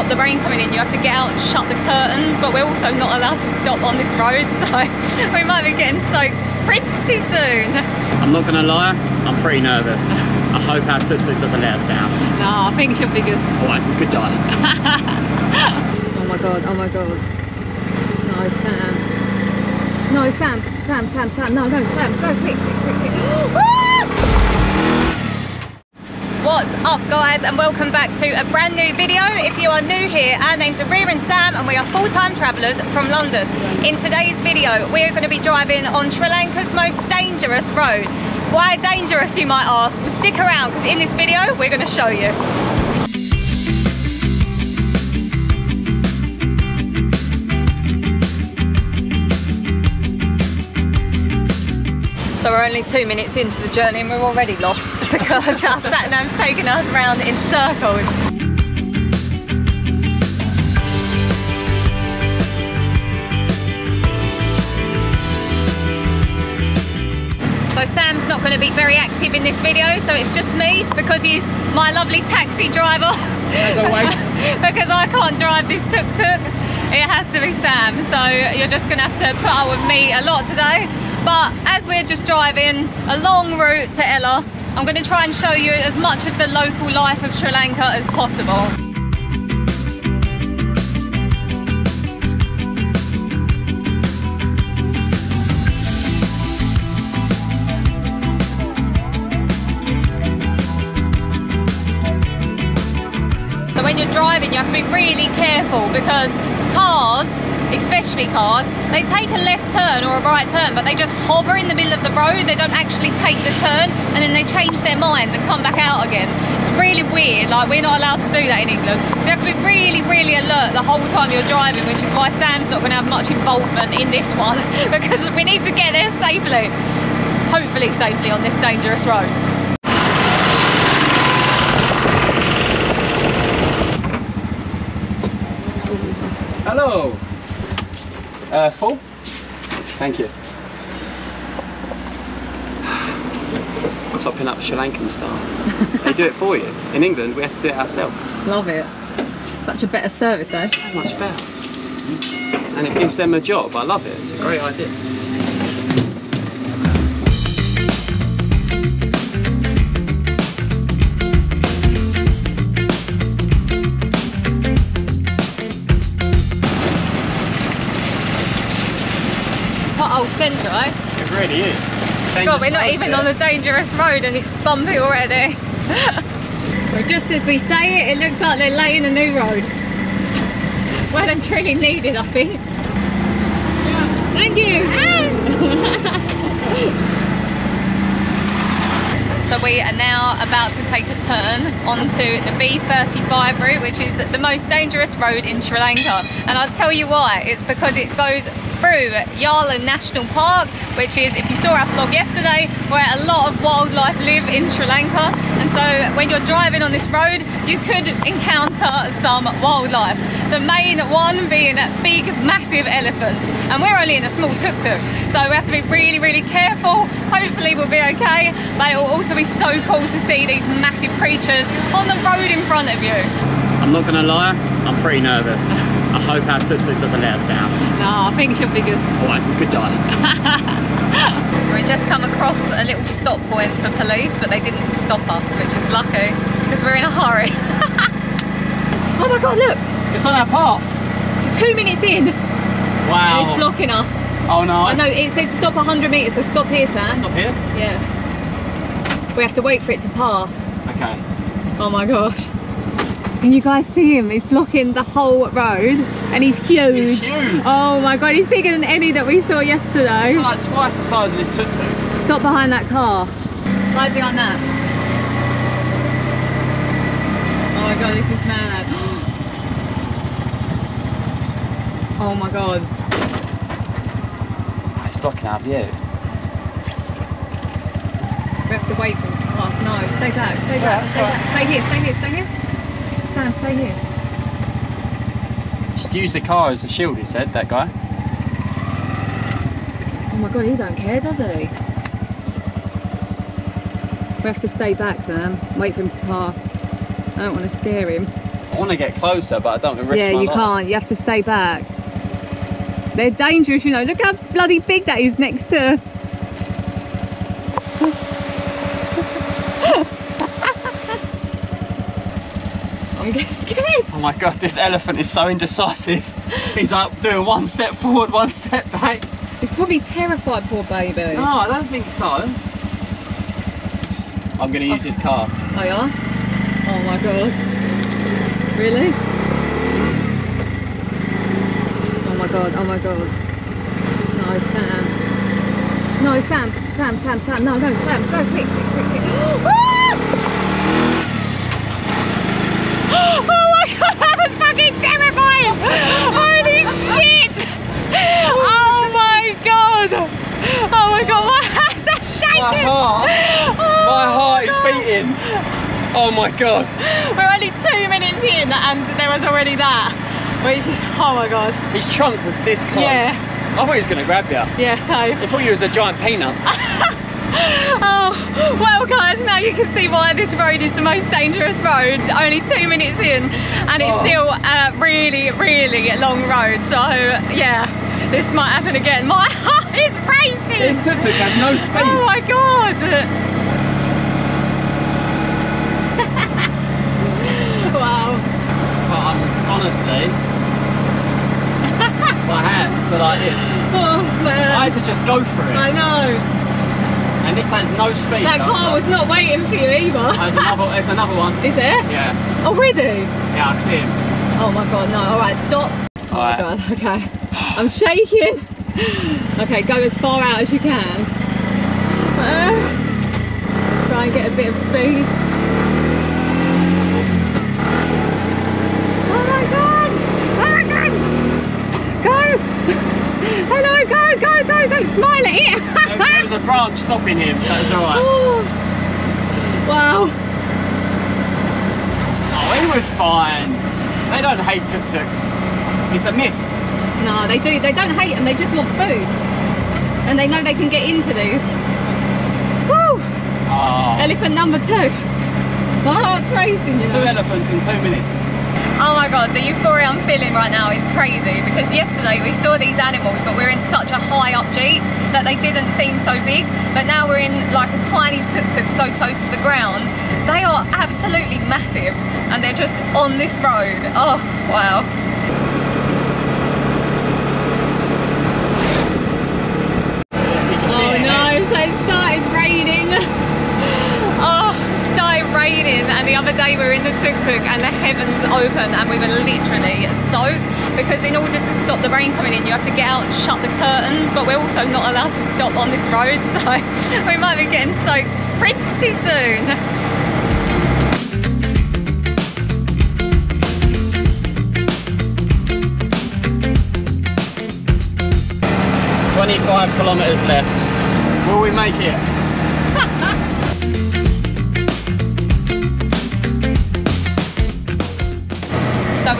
stop the rain coming in, you have to get out and shut the curtains, but we're also not allowed to stop on this road, so we might be getting soaked pretty soon. I'm not gonna lie, I'm pretty nervous. I hope our tuk-tuk doesn't let us down. No, I think she'll be good. Otherwise we could die. Oh my god, oh my god. No, Sam. No, Sam, Sam, Sam, Sam. No, no, Sam. Go quick, quick, quick, quick. Oh! What's up guys and welcome back to a brand new video. If you are new here, our names are Rhea and Sam and we are full-time travellers from London. In today's video, we are going to be driving on Sri Lanka's most dangerous road. Why dangerous you might ask? Well stick around because in this video we're going to show you. So we're only two minutes into the journey and we're already lost because our sat nav's taking us around in circles. So Sam's not going to be very active in this video, so it's just me because he's my lovely taxi driver. As always. because I can't drive this tuk-tuk, it has to be Sam. So you're just going to have to put up with me a lot today. But as we're just driving a long route to Ella, I'm going to try and show you as much of the local life of Sri Lanka as possible. So when you're driving, you have to be really careful because cars, especially cars, they take a left turn or a right turn, but they just hover in the middle of the road. They don't actually take the turn and then they change their mind and come back out again. It's really weird. Like we're not allowed to do that in England. So you have to be really, really alert the whole time you're driving, which is why Sam's not going to have much involvement in this one because we need to get there safely. Hopefully safely on this dangerous road. Hello. Uh, full? Thank you. Topping up Sri Lankan style. they do it for you. In England, we have to do it ourselves. Love it. Such a better service though. So much better. And it gives them a job. I love it. It's a great idea. Really is. God, we're not even on a dangerous road and it's bumpy already. well, just as we say it, it looks like they're laying a new road. well and truly needed, I think. Thank you. so we are now about to take a turn onto the B35 route, which is the most dangerous road in Sri Lanka. And I'll tell you why. It's because it goes through Yala National Park, which is, if you saw our vlog yesterday, where a lot of wildlife live in Sri Lanka. And so when you're driving on this road, you could encounter some wildlife. The main one being big, massive elephants. And we're only in a small tuk-tuk, so we have to be really, really careful. Hopefully we'll be okay, but it will also be so cool to see these massive creatures on the road in front of you. I'm not gonna lie, I'm pretty nervous. I hope our tuk-tuk doesn't let us down. No, I think she'll be good. Otherwise we could die. We just come across a little stop point for police, but they didn't stop us, which is lucky, because we're in a hurry. oh my god, look! It's on our path. Two minutes in, and Wow. it's blocking us. Oh no. I know, it said stop 100 metres, so stop here, Sam. Stop here? Yeah. We have to wait for it to pass. Okay. Oh my gosh. Can you guys see him? He's blocking the whole road and he's huge. He's huge. Oh my god, he's bigger than any that we saw yesterday. It's like twice the size of his tuk-tuk. Stop behind that car. Right behind that. Oh my god, this is mad. Oh my god. Ah, oh, it's blocking our view. We have to wait for him to pass. No, stay back, stay back, stay right. back. Stay here, stay here, stay here. Stay here. Should use the car as a shield, he said, that guy. Oh my god, he don't care, does he? We have to stay back, Sam. Wait for him to pass. I don't want to scare him. I want to get closer, but I don't want to risk Yeah, you life. can't. You have to stay back. They're dangerous, you know. Look how bloody big that is next to. I'm getting scared. Oh my god, this elephant is so indecisive. He's like doing one step forward, one step back. He's probably terrified, poor baby. No, I don't think so. I'm gonna use this car. Oh, yeah? Oh my god. Really? Oh my god, oh my god. No, Sam. No, Sam, Sam, Sam, Sam. No, no, Sam. Go quick, quick, quick, quick. Ah! Oh my god, that was fucking terrifying! Holy shit! Oh my god! Oh my god, my hands are shaking! My heart, Oh my heart is beating. Oh my god. We're only two minutes in and there was already that. Which is, oh my god. His trunk was this close. Yeah. I thought he was gonna grab you. Yeah, so. I thought you was a giant peanut. Oh, well guys, now you can see why this road is the most dangerous road. Only two minutes in and it's Oh. still a really, really long road. So yeah, this might happen again. My heart is racing. This tuk-tuk has no oh, speed. Oh my god. wow. But I'm honestly, my hands are like this. Oh man. I had to just go for it. I know. And this has no speed. That car was not waiting for you either. There's another, there's another one. Is it? Yeah, Already? yeah, I can see him. Oh my god, no. Alright, stop. Oh my Alright. god, okay. I'm shaking. Okay, go as far out as you can. Uh, try and get a bit of speed. Oh my god! Oh my god! Go! Hello, go, go, go! Don't smile at it! There, there a branch stopping him, so it's alright. Wow. Oh, he was fine. They don't hate tuk-tuks. It's a myth. No, they do. They don't hate them. They just want food, and they know they can get into these. Woo! Oh, Elephant number two. My heart's racing, you two know. elephants in two minutes. Oh my god, the euphoria I'm feeling right now is crazy because yesterday we saw these animals, but we're in such a high up jeep that they didn't seem so big. But now we're in like a tiny tuk-tuk so close to the ground. They are absolutely massive, and they're just on this road. Oh wow. You can see Oh it no, ahead. so it started raining. Oh, it started raining and the other we were in the tuk-tuk and the heavens opened and we were literally soaked because in order to stop the rain coming in you have to get out and shut the curtains but we're also not allowed to stop on this road so we might be getting soaked pretty soon. 25 kilometres left. Will we make it?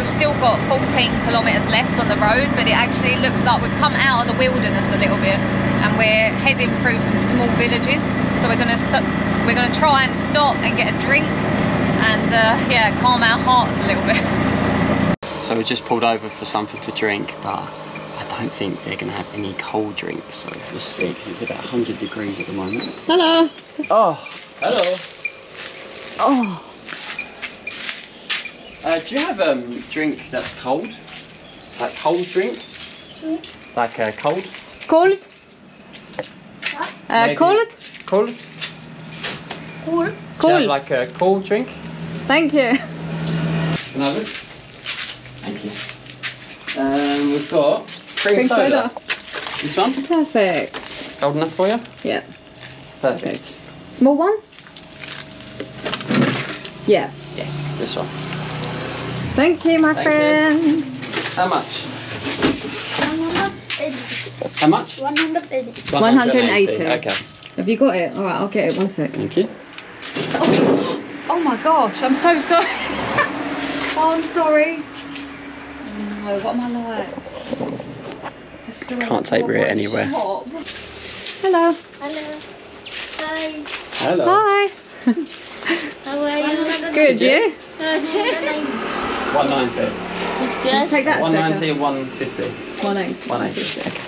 We've still got 14 kilometres left on the road, but it actually looks like we've come out of the wilderness a little bit, and we're heading through some small villages. So we're gonna stop. We're gonna try and stop and get a drink, and uh, yeah, calm our hearts a little bit. So we just pulled over for something to drink, but I don't think they're going to have any cold drinks. So we'll see, because it's about 100 degrees at the moment. Hello. Oh, hello. Oh. Uh, do you have a um, drink that's cold? Like cold drink? Like uh, cold? Cold. Uh, cold. Cold? Cool. Do you have like a cold drink? Thank you. Can I look? Thank you. Um, we've got cream, Cream soda. soda. This one? Perfect. Cold enough for you? Yeah. Perfect. Small one. Yeah. Yes, this one. Thank you, my Thank you. friend. How much? 180. How much? 180. 180. Okay. Have you got it? All right, I'll get it. One sec. Thank you. Oh, oh my gosh, I'm so sorry. oh, I'm sorry. Oh no, what am I like? Destroying Can't take the it anywhere. shop. Hello. Hello. Hi. Hello. Hi. How are you? Good, you? Good. 190. It's good. Take that 190 and 150. One eight. 180. Okay.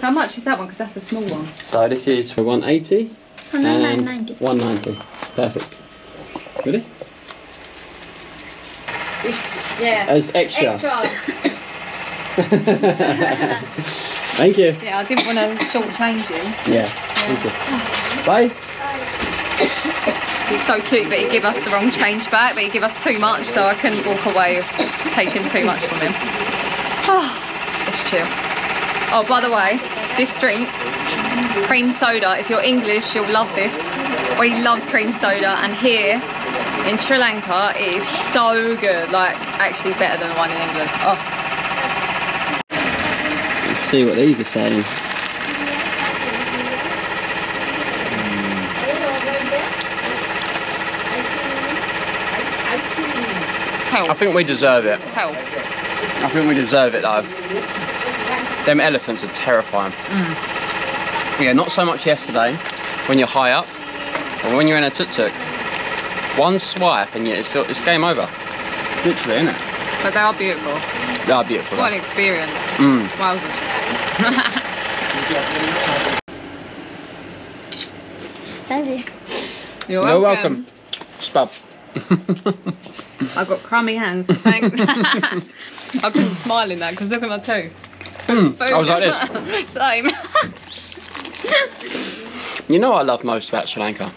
How much is that one? Because that's a small one. So this is for 180 Oh, no, and 990. 190. Perfect. Ready? This, yeah. As extra. Extra. Thank you. Yeah, I didn't want to shortchange you. Yeah. Thank you. Bye. He's so cute, but he give us the wrong change back. But he give us too much, so I couldn't walk away taking too much from him. Ah, oh, let's chill. Oh, by the way, this drink, cream soda. If you're English, you'll love this. We love cream soda, and here in Sri Lanka, it is so good. Like actually better than the one in England. Oh, Let's see what these are saying. I think we deserve it. help. I think we deserve it though. Them elephants are terrifying. Yeah, not so much yesterday when you're high up, or when you're in a tuk-tuk, one swipe and yeah, it's, it's game over. Literally, isn't it? But they are beautiful. They are beautiful. What though. an experience. Mm. Wowzers. Thank you. You're You're welcome. Spub. I've got crummy hands. Thanks. I couldn't smile in that because look at my toe. Mm, I was like this. Same. You know what I love most about Sri Lanka?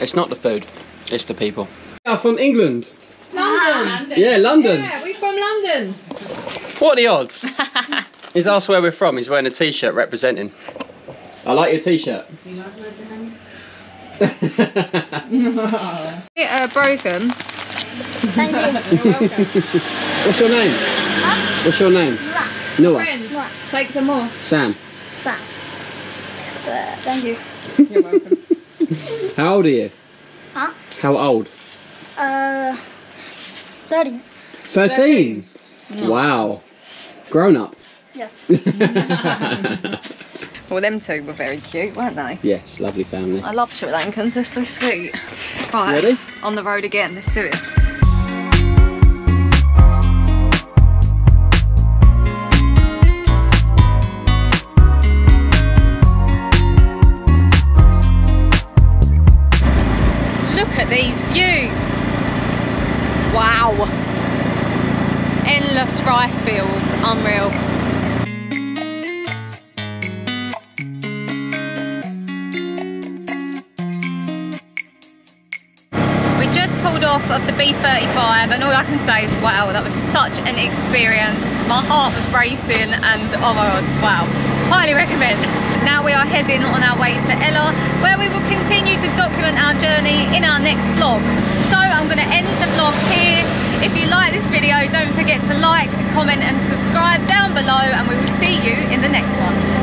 It's not the food, it's the people. I'm from England. London. Yeah, London. Yeah, we from London. What are the odds? He's asked where we're from. He's wearing a t-shirt representing. I like your t-shirt. Bit uh, broken. Thank you. You're welcome. What's your name? What's your name? Noah. Friend, take some more. Sam. Sam. Uh, thank you. You're welcome. How old are you? Huh? How old? Uh, 30. 13. Wow. Grown up. Yes. Well, them two were very cute, weren't they? yes, lovely family. I love Sri Lankans. They're so sweet. Right. Ready? On the road again. Let's do it. Look at these views. Wow. Endless rice fields. Unreal. Off of the B35 and all I can say is wow, that was such an experience. My heart was racing and oh my god, wow. Highly recommend. Now we are heading on our way to Ella where we will continue to document our journey in our next vlogs. So I'm going to end the vlog here. If you like this video, don't forget to like, comment and subscribe down below and we will see you in the next one.